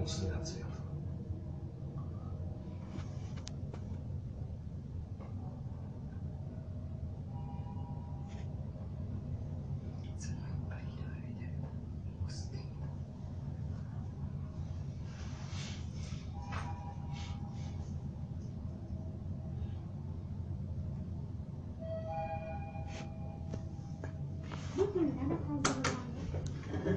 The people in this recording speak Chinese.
我吃两次。你奶奶开的吗？